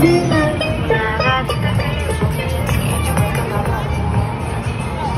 Yeah.